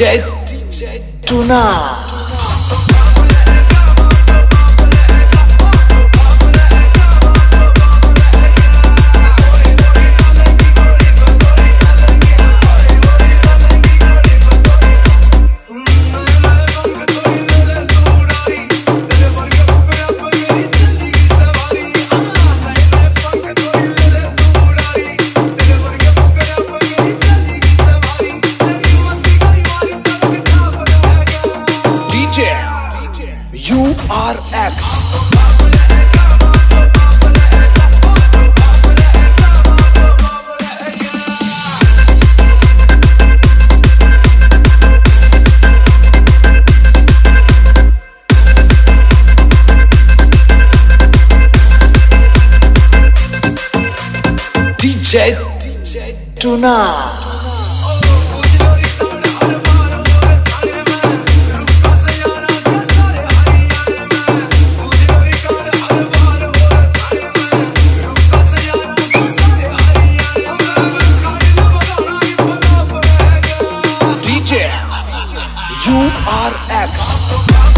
DJ Tuna. URX. DJ Tuna. DJ URX